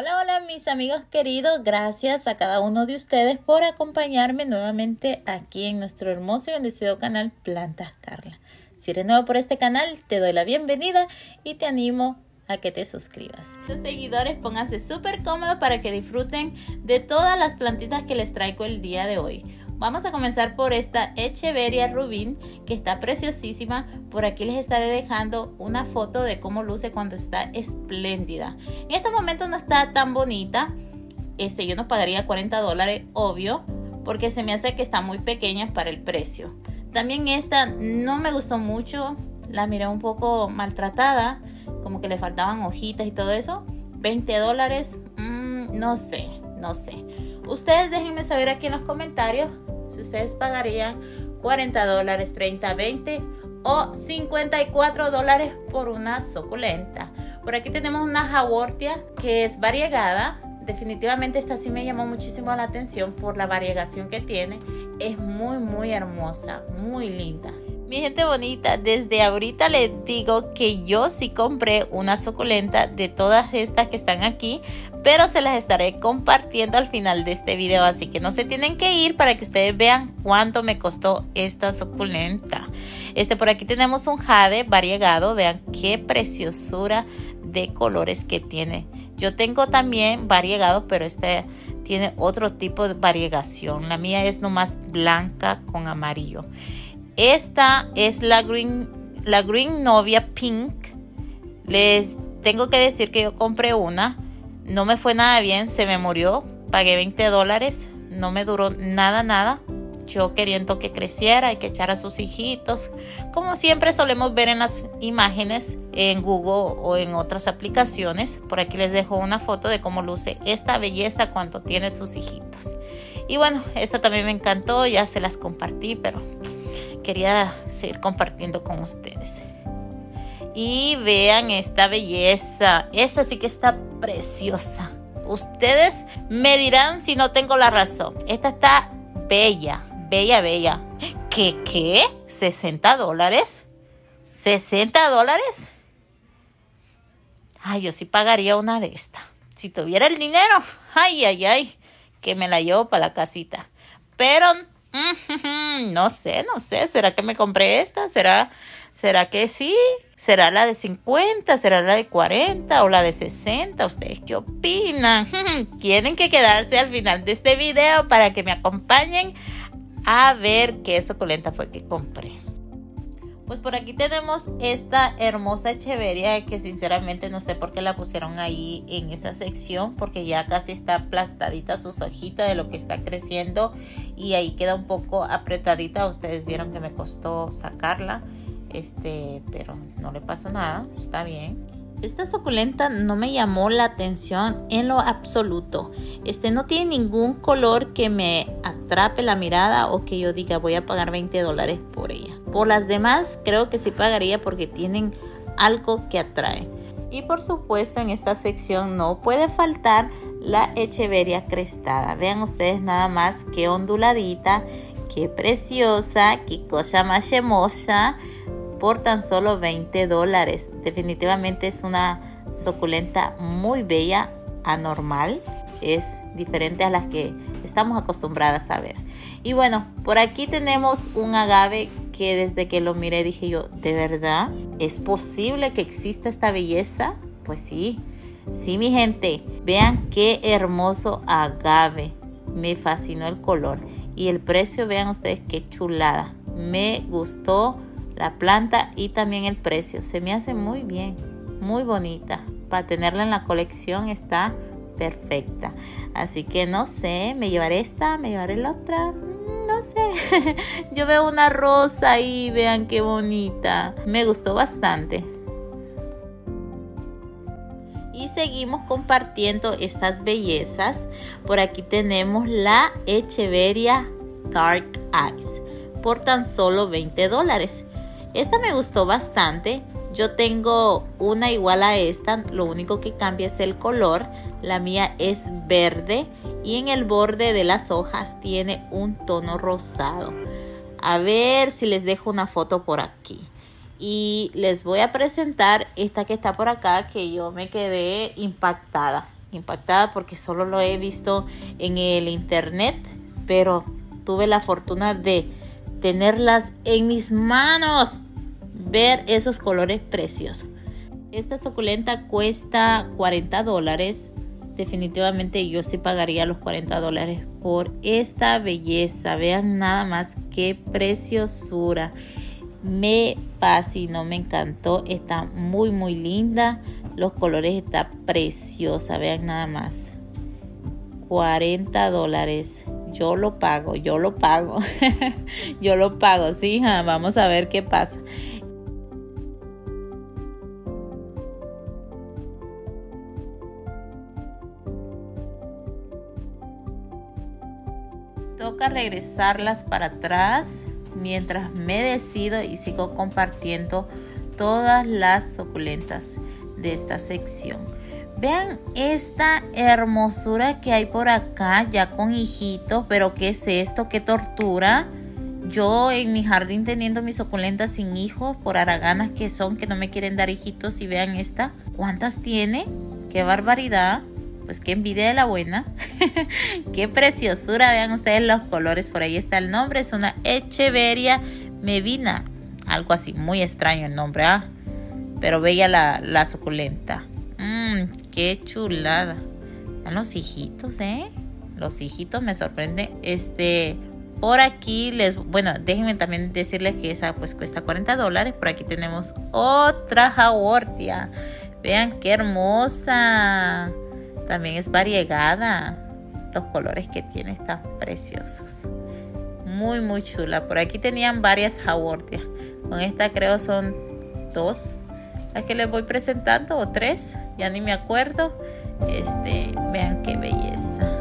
Hola, hola mis amigos queridos, gracias a cada uno de ustedes por acompañarme nuevamente aquí en nuestro hermoso y bendecido canal Plantas Carla. Si eres nuevo por este canal, te doy la bienvenida y te animo a que te suscribas. Los seguidores pónganse súper cómodos para que disfruten de todas las plantitas que les traigo el día de hoy. Vamos a comenzar por esta Echeveria Rubin que está preciosísima. Por aquí les estaré dejando una foto de cómo luce cuando está espléndida. En este momento no está tan bonita. Este, yo no pagaría 40 dólares, obvio, porque se me hace que está muy pequeña para el precio. También esta no me gustó mucho. La miré un poco maltratada, como que le faltaban hojitas y todo eso. 20 dólares, mm, no sé, no sé. Ustedes déjenme saber aquí en los comentarios si ustedes pagarían 40 dólares, 30, 20 o 54 dólares por una suculenta. Por aquí tenemos una jawortia que es variegada. Definitivamente esta sí me llamó muchísimo la atención por la variegación que tiene. Es muy, muy hermosa, muy linda. Mi gente bonita, desde ahorita les digo que yo sí compré una suculenta de todas estas que están aquí, pero se las estaré compartiendo al final de este video, así que no se tienen que ir para que ustedes vean cuánto me costó esta suculenta. Este por aquí tenemos un jade variegado, vean qué preciosura de colores que tiene. Yo tengo también variegado, pero este tiene otro tipo de variegación. La mía es nomás blanca con amarillo. Esta es la Green, la Green Novia Pink. Les tengo que decir que yo compré una. No me fue nada bien, se me murió. Pagué 20 dólares. No me duró nada, nada. Yo queriendo que creciera y que echara sus hijitos. Como siempre solemos ver en las imágenes en Google o en otras aplicaciones. Por aquí les dejo una foto de cómo luce esta belleza cuando tiene sus hijitos. Y bueno, esta también me encantó. Ya se las compartí, pero quería seguir compartiendo con ustedes. Y vean esta belleza. Esta sí que está preciosa. Ustedes me dirán si no tengo la razón. Esta está bella, bella, bella. ¿Qué, qué? ¿60 dólares? ¿60 dólares? Ay, yo sí pagaría una de estas. Si tuviera el dinero, ay, ay, ay, que me la llevo para la casita. Pero no sé, no sé. ¿Será que me compré esta? ¿Será, será que sí? ¿Será la de 50? ¿Será la de 40 o la de 60? ¿Ustedes qué opinan? Tienen que quedarse al final de este video para que me acompañen a ver qué suculenta fue que compré. Pues por aquí tenemos esta hermosa Echeveria que sinceramente no sé por qué la pusieron ahí en esa sección porque ya casi está aplastadita sus hojitas de lo que está creciendo y ahí queda un poco apretadita. Ustedes vieron que me costó sacarla, este, pero no le pasó nada, está bien. Esta suculenta no me llamó la atención en lo absoluto. Este no tiene ningún color que me atrape la mirada o que yo diga voy a pagar 20 dólares por ella. Por las demás creo que sí pagaría porque tienen algo que atrae. Y por supuesto en esta sección no puede faltar la Echeveria crestada. Vean ustedes nada más qué onduladita, qué preciosa, qué cosa más hermosa por tan solo 20 dólares. Definitivamente es una suculenta muy bella, anormal. Es diferente a las que estamos acostumbradas a ver. Y bueno, por aquí tenemos un agave que desde que lo miré dije yo, ¿de verdad? ¿Es posible que exista esta belleza? Pues sí, sí mi gente, vean qué hermoso agave. Me fascinó el color y el precio, vean ustedes qué chulada. Me gustó la planta y también el precio. Se me hace muy bien, muy bonita. Para tenerla en la colección está perfecta. Así que no sé, me llevaré esta, me llevaré la otra no sé. Yo veo una rosa ahí, vean qué bonita. Me gustó bastante. Y seguimos compartiendo estas bellezas. Por aquí tenemos la Echeveria Dark Eyes por tan solo 20 dólares. Esta me gustó bastante. Yo tengo una igual a esta, lo único que cambia es el color. La mía es verde y en el borde de las hojas tiene un tono rosado. A ver si les dejo una foto por aquí. Y les voy a presentar esta que está por acá que yo me quedé impactada. impactada porque solo lo he visto en el internet, pero tuve la fortuna de tenerlas en mis manos, ver esos colores preciosos. Esta suculenta cuesta 40 dólares. Definitivamente yo sí pagaría los 40 dólares por esta belleza. Vean nada más qué preciosura. Me fascinó, me encantó. Está muy, muy linda. Los colores está preciosa. Vean nada más. 40 dólares. Yo lo pago, yo lo pago. yo lo pago, sí, vamos a ver qué pasa. Toca regresarlas para atrás mientras me decido y sigo compartiendo todas las suculentas de esta sección. Vean esta hermosura que hay por acá, ya con hijitos, pero ¿qué es esto? ¿Qué tortura? Yo en mi jardín teniendo mis suculentas sin hijos, por haraganas que son, que no me quieren dar hijitos, y vean esta, ¿cuántas tiene? ¡Qué barbaridad! Pues qué envidia de la buena. qué preciosura, vean ustedes los colores, por ahí está el nombre, es una Echeveria Mevina, algo así, muy extraño el nombre, ¿ah? Pero bella la, la suculenta. Mmm, qué chulada. Están los hijitos, ¿eh? Los hijitos me sorprende. Este, por aquí les, bueno, déjenme también decirles que esa pues cuesta 40 dólares. Por aquí tenemos otra jawortia. Vean qué hermosa. También es variegada. Los colores que tiene están preciosos. Muy, muy chula. Por aquí tenían varias jawortias. Con esta creo son dos que les voy presentando o tres. Ya ni me acuerdo. Este, vean qué belleza.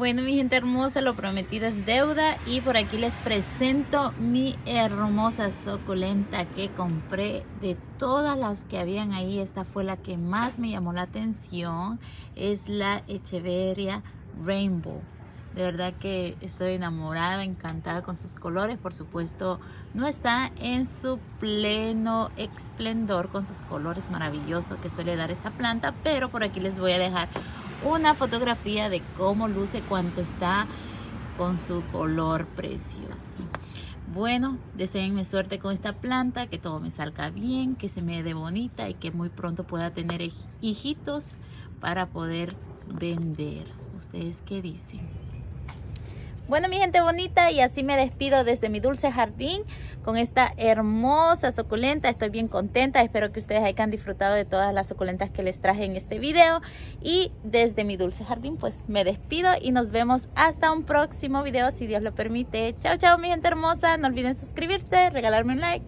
Bueno, mi gente hermosa, lo prometido es deuda y por aquí les presento mi hermosa suculenta que compré de todas las que habían ahí. Esta fue la que más me llamó la atención. Es la Echeveria Rainbow. De verdad que estoy enamorada, encantada con sus colores. Por supuesto, no está en su pleno esplendor con sus colores maravillosos que suele dar esta planta, pero por aquí les voy a dejar una fotografía de cómo luce cuando está con su color precioso. Bueno, deseenme suerte con esta planta, que todo me salga bien, que se me dé bonita y que muy pronto pueda tener hijitos para poder vender. ¿Ustedes qué dicen? Bueno, mi gente bonita, y así me despido desde mi dulce jardín con esta hermosa suculenta. Estoy bien contenta. Espero que ustedes hayan disfrutado de todas las suculentas que les traje en este video. Y desde mi dulce jardín, pues me despido y nos vemos hasta un próximo video, si Dios lo permite. Chao, chao, mi gente hermosa. No olviden suscribirse, regalarme un like